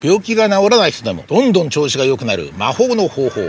病気が治らない人でもどんどん調子が良くなる魔法の方法。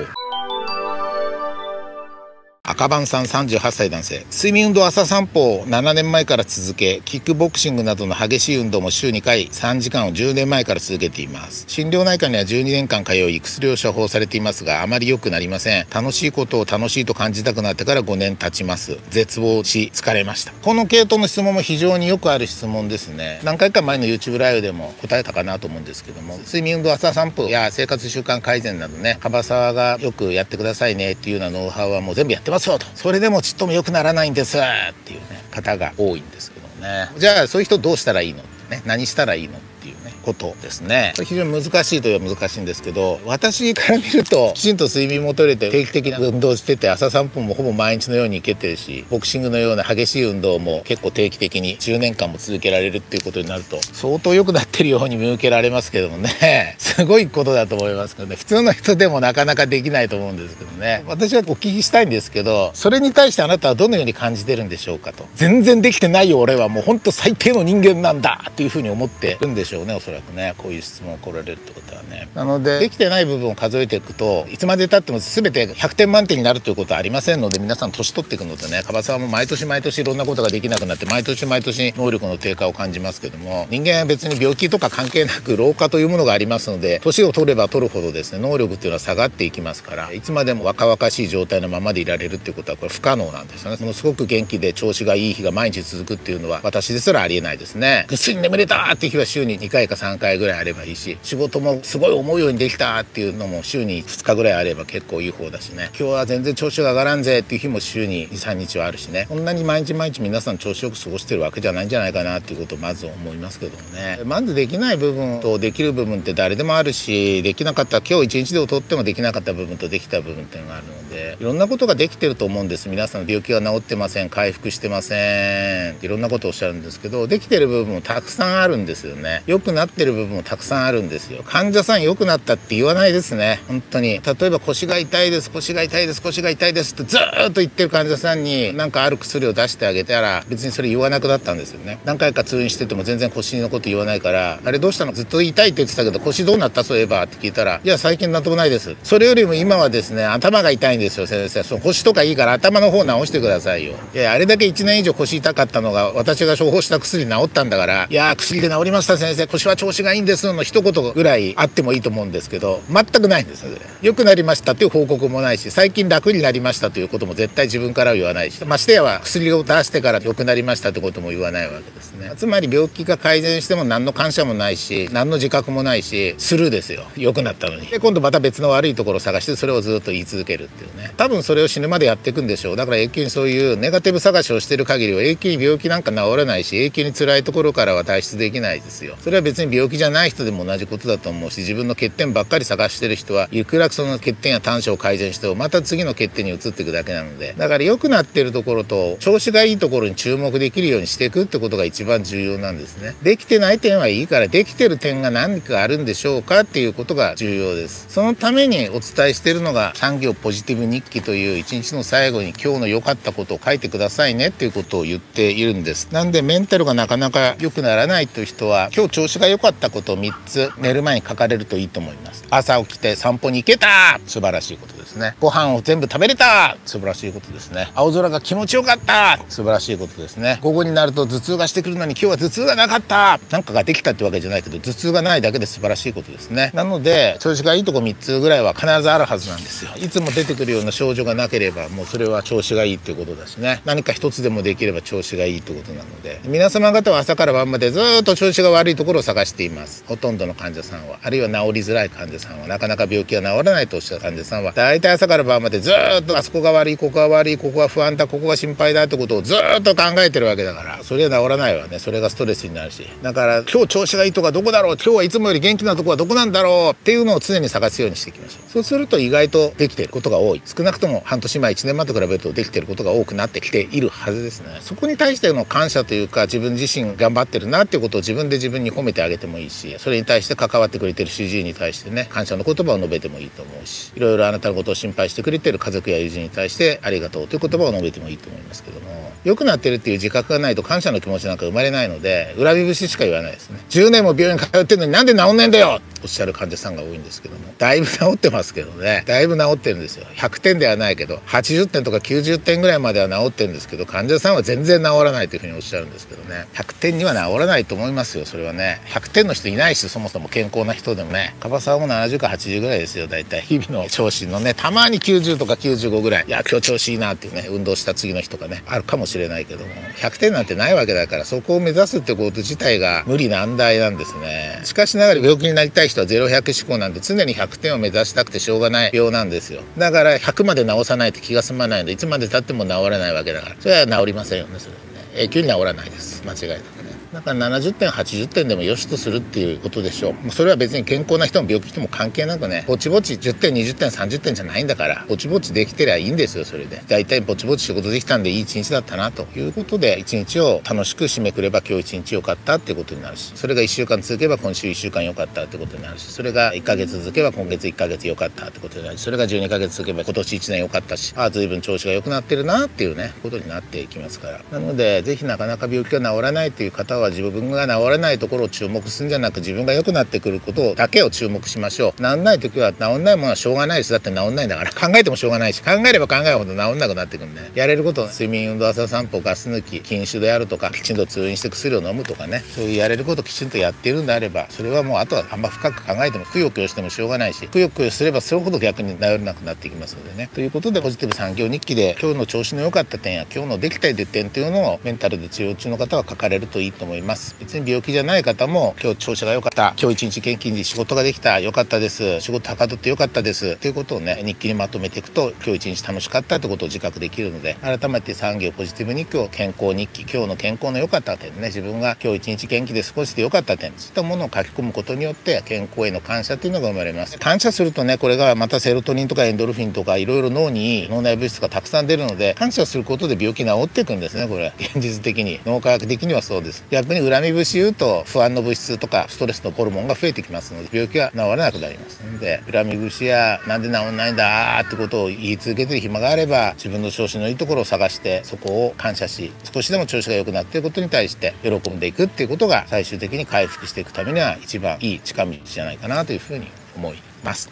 赤番さん38歳男性睡眠運動朝散歩を7年前から続けキックボクシングなどの激しい運動も週2回3時間を10年前から続けています。心療内科には12年間通い薬を処方されていますがあまり良くなりません。楽しいことを楽しいと感じたくなってから5年経ちます。絶望し疲れました。この系統の質問も非常によくある質問ですね。何回か前の YouTube ライブでも答えたかなと思うんですけども睡眠運動朝散歩や生活習慣改善などね樺沢がよくやってくださいねっていうようなノウハウはもう全部やってます。よと。それでもちっとも良くならないんです。っていうね方が多いんですけどね。じゃあそういう人どうしたらいいの？ってね何したらいいの？ってことですね。非常に難しいといえば難しいんですけど私から見るときちんと睡眠も取れて定期的な運動してて朝散歩もほぼ毎日のように行けてるしボクシングのような激しい運動も結構定期的に10年間も続けられるっていうことになると相当良くなってるように見受けられますけどもね。すごいことだと思いますけどね。普通の人でもなかなかできないと思うんですけどね。私はお聞きしたいんですけどそれに対してあなたはどのように感じてるんでしょうかと。全然できてないよ俺はもうほんと最低の人間なんだっていうふうに思ってるんでしょうねおそらく。ねこういう質問を来られるってことはね。なのでできてない部分を数えていくといつまでたっても全て100点満点になるということはありませんので皆さん年取っていくのでね樺沢も毎年毎年いろんなことができなくなって毎年毎年能力の低下を感じますけども人間は別に病気とか関係なく老化というものがありますので年を取れば取るほどですね能力っていうのは下がっていきますからいつまでも若々しい状態のままでいられるっていうことはこれ不可能なんですよね。ものすごく元気で調子がいい日が毎日続くっていうのは私ですらありえないですね。ぐっすり眠れたっていう日は週に2回か3回ぐらいあればいいし仕事もすごい思うようにできたっていうのも週に2日ぐらいあれば結構いい方だしね。今日は全然調子が上がらんぜっていう日も週に23日はあるしね。こんなに毎日毎日皆さん調子よく過ごしてるわけじゃないんじゃないかなっていうことをまず思いますけどもね。まずできない部分とできる部分って誰でもあるしできなかった今日一日で劣ってもできなかった部分とできた部分っていうのがあるのでいろんなことができてると思うんです。皆さん病気が治ってません回復してません。いろんなことをおっしゃるんですけどできてる部分もたくさんあるんですよね。良くなってる部分もたくさんあるんですよ。患者さん良くなったって言わないですね。本当に。例えば腰が痛いです。腰が痛いです。腰が痛いです。ってずっと言ってる患者さんに何かある薬を出してあげたら別にそれ言わなくなったんですよね。何回か通院してても全然腰のこと言わないからあれどうしたの？ずっと痛いって言ってたけど腰どうなった？そういえばって聞いたらいや最近なんともないです。それよりも今はですね頭が痛いんですよ先生。その腰とかいいから頭の方直してくださいよ。いやあれだけ1年以上腰痛かったのが私が処方した薬治ったんだからいや薬で治りました先生。腰は調子がいいんですの一言ぐらいあってもいいと思うんですけど全くないんですよ良くなりましたっていう報告もないし最近楽になりましたということも絶対自分からは言わないしましてやは薬を出してから良くなりましたってことも言わないわけですね。つまり病気が改善しても何の感謝もないし何の自覚もないしスルーですよ。良くなったのに。で今度また別の悪いところを探してそれをずっと言い続けるっていうね。多分それを死ぬまでやっていくんでしょう。だから永久にそういうネガティブ探しをしてる限りは永久に病気なんか治らないし永久に辛いところからは脱出できないですよ。それは別に病気じゃない人でも同じことだと思うし自分の欠点ばっかり探してる人はいくらその欠点や短所を改善してもまた次の欠点に移っていくだけなので。だから良くなってるところと調子がいいところに注目できるようにしていくってことが一番重要なんですね。できてない点はいいからできてる点が何かあるんでしょうかっていうことが重要です。そのためにお伝えしているのが産業ポジティブ日記という一日の最後に今日の良かったことを書いてくださいねっていうことを言っているんです。なんでメンタルがなかなか良くならないという人は今日調子が良良かったこと3つ寝る前に書かれるといいと思います。朝起きて散歩に行けた素晴らしいことですね。ご飯を全部食べれた素晴らしいことですね。青空が気持ちよかった素晴らしいことですね。午後になると頭痛がしてくるのに今日は頭痛がなかったなんかができたってわけじゃないけど頭痛がないだけで素晴らしいことですね。なので調子がいいとこ3つぐらいは必ずあるはずなんですよ。いつも出てくるような症状がなければもうそれは調子がいいっていうことだしね。何か一つでもできれば調子がいいってことなので。皆様方は朝から晩までずっと調子が悪いところを探してしています。ほとんどの患者さんはあるいは治りづらい患者さんはなかなか病気が治らないとおっしゃる患者さんは大体朝から晩までずっとあそこが悪いここが悪いここが不安だここが心配だってことをずっと考えてるわけだからそれは治らないわね。それがストレスになるし。だから今日調子がいいとかどこだろう？今日はいつもより元気なとこはどこなんだろう？っていうのを常に探すようにしていきましょう。そうすると意外とできてることが多い。少なくとも半年前1年前と比べるとできてることが多くなってきているはずですね。そこに対しての感謝というか自分自身頑張ってるなっていうことを自分で自分に褒めてあげてもいいしそれに対して関わってくれてる主治医に対してね感謝の言葉を述べてもいいと思うしいろいろあなたのことを心配してくれてる家族や友人に対してありがとうという言葉を述べてもいいと思いますけども良くなってるっていう自覚がないと感謝の気持ちなんか生まれないので恨み節しか言わないですね。10年も病院通ってんのになんで治んねえんだよおっしゃる患者さんが多いんですけども。だいぶ治ってますけどね。だいぶ治ってるんですよ。100点ではないけど80点とか90点ぐらいまでは治ってるんですけど患者さんは全然治らないというふうにおっしゃるんですけどね。100点には治らないと思いますよそれはね。100点の人いないしそもそも健康な人でもね。カバさんも70か80ぐらいですよ大体。日々の調子のねたまに90とか95ぐらい。いや今日調子いいなっていうね運動した次の日とかね。あるかもしれないけども。100点なんてないわけだからそこを目指すってこと自体が無理難題なんですね。しかしながら病気になりたい人は0100思考なんで常に100点を目指したくてしょうがない病なんですよ。だから100まで治さないと気が済まないのでいつまでたっても治らないわけだから。それは治りませんよねそれはね。永久に治らないです。間違いなくね。だから70点80点でも良しとするっていうことでしょう。もうそれは別に健康な人も病気人も関係なくね。ぼちぼち10点20点30点じゃないんだからぼちぼちできてりゃいいんですよそれで。大体ぼちぼち仕事できたんでいい一日だったなということで一日を楽しく締めくれば今日一日良かったっていうことになるし。それが1週間続けば今週1週間良かったってことになるし。それが1ヶ月続けば今月1ヶ月良かったってことになるし。それが12ヶ月続けば今年1年良かったし。ああ随分調子が良くなってるなっていうねことになっていきますから。なのでぜひなかなか病気が治らないっていう方はは自分が治らないところを注目するんじゃなく自分が良くなってくることだけを注目しましょう。治んない時は治んないものはしょうがないですだって治んないんだから。考えてもしょうがないし考えれば考えるほど治んなくなってくるんで、ね、やれること睡眠運動朝散歩ガス抜き禁酒であるとかきちんと通院して薬を飲むとかね。そういうやれることをきちんとやっているんであればそれはもうあとはあんま深く考えてもくよくよしてもしょうがないしくよくよすればそれほど逆に治らなくなっていきますのでね。ということでポジティブ産業日記で今日の調子の良かった点や今日のできたい点っていうのをメンタルで治療中の方は書かれるといいと思います。思います。別に病気じゃない方も今日調子が良かった。今日一日元気に仕事ができた。良かったです。仕事はかどって良かったです。っていうことをね日記にまとめていくと今日一日楽しかったってことを自覚できるので改めて産業ポジティブ日記を健康日記今日の健康の良かった点ね。自分が今日一日元気で過ごして良かった点。そういったものを書き込むことによって健康への感謝っていうのが生まれます。感謝するとねこれがまたセロトニンとかエンドルフィンとかいろいろ脳に脳内物質がたくさん出るので感謝することで病気治っていくんですねこれ。現実的に。脳科学的にはそうです。逆に恨み節言うと不安の物質とかストレスのホルモンが増えてきますので病気は治らなくなりますので恨み節やなんで治んないんだってことを言い続けてる暇があれば自分の調子のいいところを探してそこを感謝し少しでも調子が良くなっていることに対して喜んでいくっていうことが最終的に回復していくためには一番いい近道じゃないかなというふうに思います。